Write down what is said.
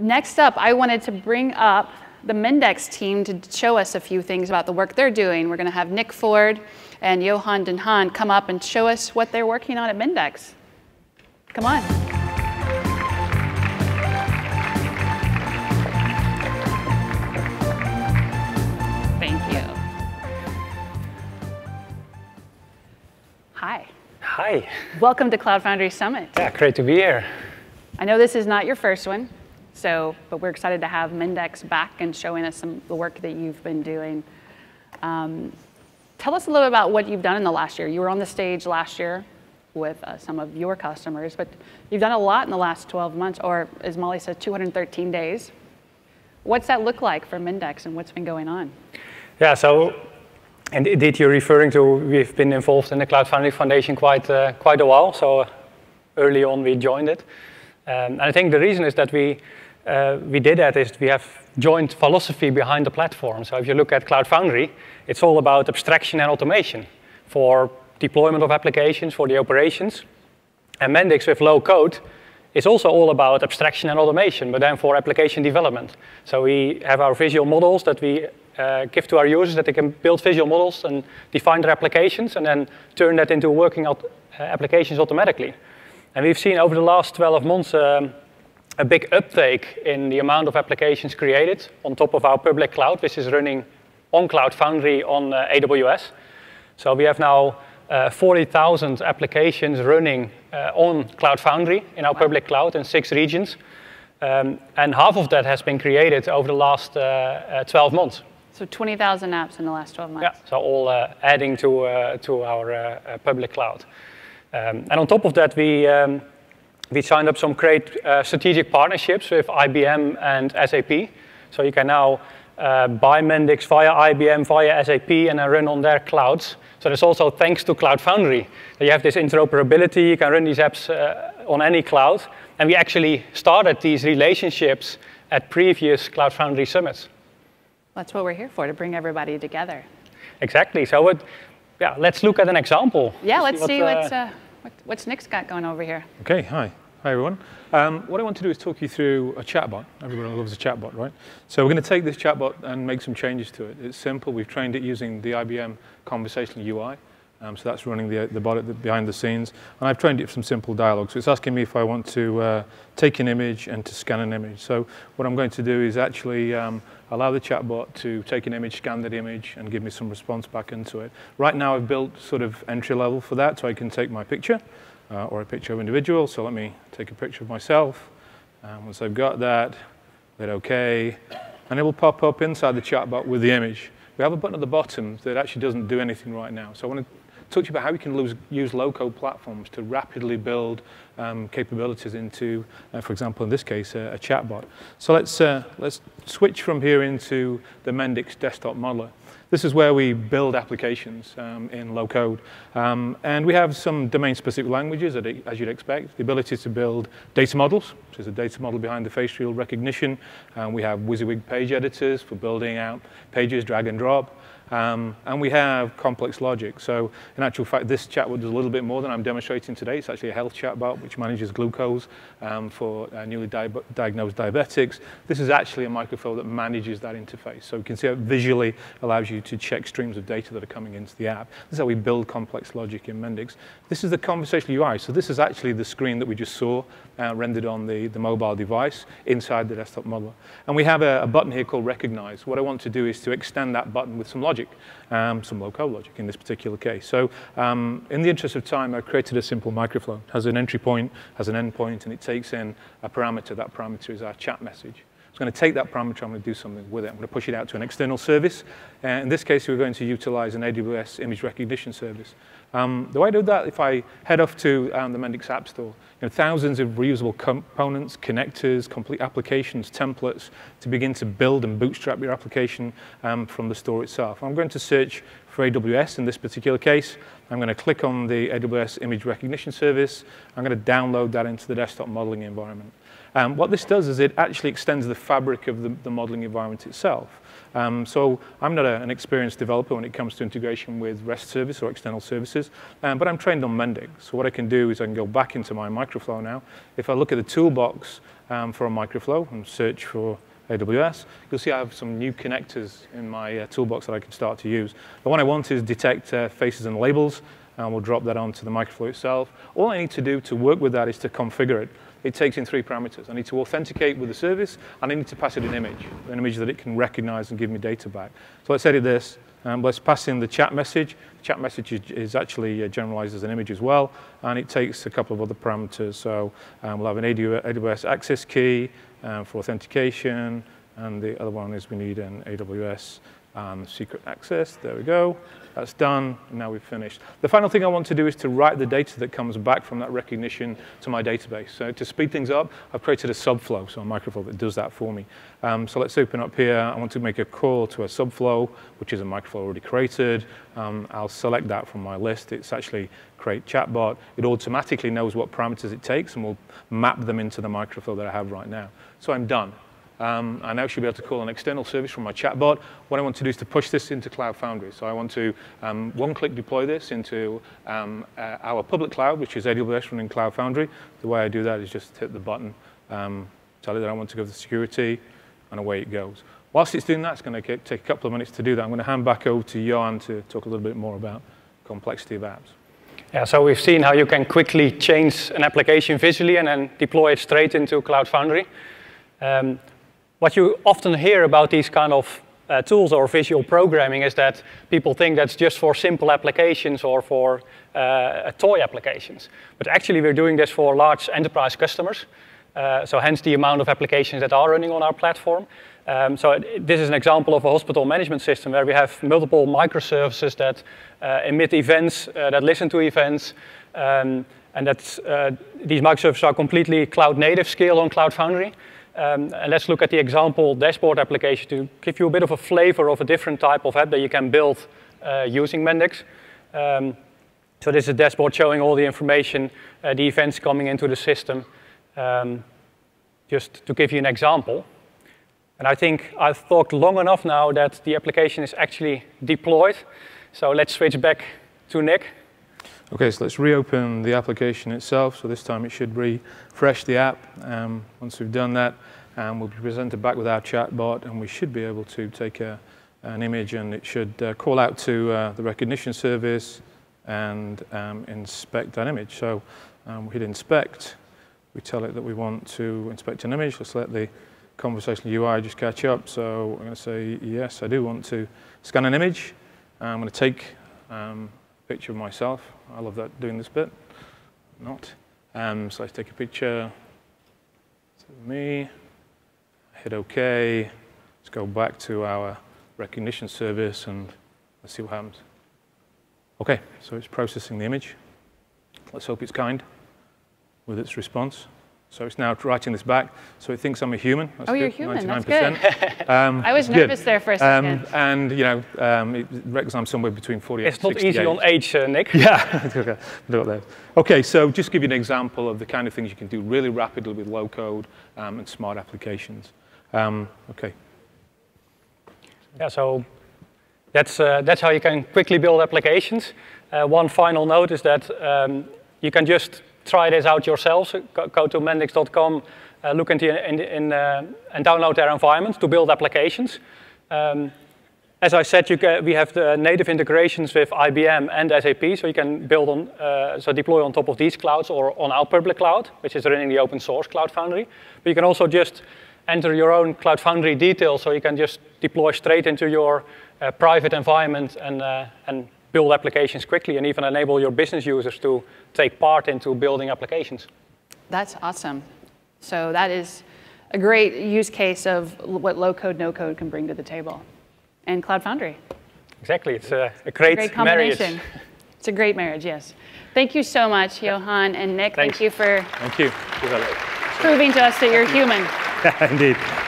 next up, I wanted to bring up the Mendix team to show us a few things about the work they're doing. We're going to have Nick Ford and Johan Den Haan come up and show us what they're working on at Mendix. Come on. Thank you. Hi. Hi. Welcome to Cloud Foundry Summit. Yeah, great to be here. I know this is not your first one, so but we're excited to have Mendix back and showing us some the work that you've been doing. Um, tell us a little bit about what you've done in the last year. You were on the stage last year with uh, some of your customers, but you've done a lot in the last 12 months, or as Molly said, 213 days. What's that look like for Mendix and what's been going on? Yeah, so and indeed you're referring to we've been involved in the Cloud Foundry Foundation quite uh, quite a while. So early on we joined it, um, and I think the reason is that we uh, we did that is we have joint philosophy behind the platform. So if you look at Cloud Foundry, it's all about abstraction and automation for deployment of applications, for the operations. And Mendix with low code is also all about abstraction and automation, but then for application development. So we have our visual models that we uh, give to our users that they can build visual models and define their applications and then turn that into working uh, applications automatically. And we've seen over the last 12 months um, a big uptake in the amount of applications created on top of our public cloud, which is running on Cloud Foundry on uh, AWS. So we have now uh, 40,000 applications running uh, on Cloud Foundry in our wow. public cloud in six regions. Um, and half of that has been created over the last uh, uh, 12 months. So 20,000 apps in the last 12 months. Yeah, so all uh, adding to, to our public cloud. Um, and on top of that, we, um, we signed up some great strategic partnerships with IBM and SAP. So you can now uh, buy Mendix via IBM, via SAP, and then run on their clouds. So there's also thanks to Cloud Foundry that you have this interoperability. You can run these apps uh, on any cloud. And we actually started these relationships at previous Cloud Foundry summits. That's what we're here for, to bring everybody together. Exactly. So what, yeah, let's look at an example. Yeah, let's see, what, what's, uh, what, what's Nick's got going over here. Okay, hi. Hi everyone. Um, what I want to do is talk you through a chatbot. Everyone loves a chatbot, right? So we're going to take this chatbot and make some changes to it. It's simple. We've trained it using the IBM conversational UI. Um, so that's running the, the bot the, behind the scenes. And I've trained it for some simple dialogue. So it's asking me if I want to uh, take an image and to scan an image. So what I'm going to do is actually um, allow the chatbot to take an image, scan that image, and give me some response back into it. Right now I've built sort of entry level for that, so I can take my picture uh, or a picture of individual. So let me take a picture of myself. And once I've got that, hit OK. And it will pop up inside the chatbot with the image. We have a button at the bottom that actually doesn't do anything right now. So I want to talk to you about how we can lose, use low-code platforms to rapidly build um, capabilities into, uh, for example, in this case, a, a chatbot. So let's, uh, let's switch from here into the Mendix desktop modeler. This is where we build applications um, in low code. Um, and we have some domain-specific languages, as you'd expect, the ability to build data models, which is a data model behind the facial recognition. Um, we have WYSIWYG page editors for building out pages, drag and drop. Um, and we have complex logic. So in actual fact, this chatbot does a little bit more than I'm demonstrating today. It's actually a health chatbot which manages glucose um, for uh, newly di diagnosed diabetics. This is actually a microflow that manages that interface. So you can see it visually allows you to check streams of data that are coming into the app. This is how we build complex logic in Mendix. This is the conversational UI. So this is actually the screen that we just saw uh, rendered on the, the mobile device inside the desktop model. And we have a, a button here called Recognize. What I want to do is to extend that button with some logic logic, um, some low-code logic in this particular case. So um, in the interest of time, I've created a simple microflow. It has an entry point, has an endpoint, and it takes in a parameter. That parameter is our chat message. Going to take that parameter, I'm going to do something with it. I'm going to push it out to an external service. Uh, in this case, we're going to utilize an AWS image recognition service. Um, the way I do that, if I head off to um, the Mendix App Store, you know, thousands of reusable components, connectors, complete applications, templates to begin to build and bootstrap your application um, from the store itself. I'm going to search for AWS in this particular case. I'm going to click on the AWS image recognition service. I'm going to download that into the desktop modeling environment. Um, what this does is it actually extends the fabric of the, the modeling environment itself. Um, so I'm not a, an experienced developer when it comes to integration with REST service or external services, um, but I'm trained on Mendix. So what I can do is I can go back into my microflow now. If I look at the toolbox um, for a microflow and search for AWS, you'll see I have some new connectors in my uh, toolbox that I can start to use. The one I want is detect uh, faces and labels, and we'll drop that onto the microflow itself. All I need to do to work with that is to configure it it takes in three parameters. I need to authenticate with the service, and I need to pass it an image, an image that it can recognize and give me data back. So let's edit this. Um, let's pass in the chat message. The chat message is, is actually uh, generalized as an image as well, and it takes a couple of other parameters. So um, we'll have an AWS access key um, for authentication, and the other one is we need an AWS um, secret access. There we go. That's done, now we've finished. The final thing I want to do is to write the data that comes back from that recognition to my database. So to speed things up, I've created a subflow, so a microflow that does that for me. Um, so let's open up here. I want to make a call to a subflow, which is a microflow already created. Um, I'll select that from my list. It's actually create chatbot. It automatically knows what parameters it takes and will map them into the microflow that I have right now. So I'm done. Um, I now should be able to call an external service from my chatbot. What I want to do is to push this into Cloud Foundry. So I want to um, one-click deploy this into um, uh, our public cloud, which is AWS running Cloud Foundry. The way I do that is just hit the button, um, tell it that I want to go to security, and away it goes. Whilst it's doing that, it's going to take a couple of minutes to do that. I'm going to hand back over to Johan to talk a little bit more about complexity of apps. Yeah, so we've seen how you can quickly change an application visually and then deploy it straight into Cloud Foundry. Um, what you often hear about these kind of uh, tools or visual programming is that people think that's just for simple applications or for uh, toy applications. But actually we're doing this for large enterprise customers. Uh, so hence the amount of applications that are running on our platform. Um, so this is an example of a hospital management system where we have multiple microservices that uh, emit events, uh, that listen to events, um, and that uh, these microservices are completely cloud native scale on Cloud Foundry. Um, and let's look at the example dashboard application to give you a bit of a flavor of a different type of app that you can build uh, using Mendix. Um, so this is a dashboard showing all the information, uh, the events coming into the system. Um, just to give you an example. And I think I've talked long enough now that the application is actually deployed. So let's switch back to Nick. Okay, so let's reopen the application itself. So this time it should refresh the app. Um, once we've done that, um, we'll be presented back with our chatbot, and we should be able to take a, an image, and it should uh, call out to uh, the recognition service and um, inspect that image. So um, we hit inspect. We tell it that we want to inspect an image. Let's let the conversational UI just catch up. So I'm going to say, yes, I do want to scan an image. I'm going to take um, picture of myself. I love that doing this bit. Not. Um, so I take a picture. So me. Hit OK. Let's go back to our recognition service and let's see what happens. OK, so it's processing the image. Let's hope it's kind with its response. So it's now writing this back. So it thinks I'm a human. That's oh, good. you're human. 99%. That's good. Um, I was nervous good. there for a second. Um, and you know, um, it reckons I'm somewhere between 40 it's and 68. It's not easy on age, uh, Nick. Yeah. okay. So just give you an example of the kind of things you can do really rapidly with low code um, and smart applications. Um, okay. Yeah. So that's uh, that's how you can quickly build applications. Uh, one final note is that um, you can just try this out yourselves. Go, to mendix.com, uh, look into in, in, uh, and download their environment to build applications. Um, as I said, can, we have the native integrations with IBM and SAP, so you can build on, uh, so deploy on top of these clouds or on our public cloud, which is running the open source Cloud Foundry. But you can also just enter your own Cloud Foundry details, so you can just deploy straight into your uh, private environment and, uh, and build applications quickly and even enable your business users to take part into building applications. That's awesome. So that is a great use case of what low code, no code can bring to the table. And Cloud Foundry. Exactly, it's a, a great, great combination. Marriage. It's a great marriage, yes. Thank you so much, Johan and Nick. Thanks. Thank you for Thank you. proving to us that you're human. Indeed.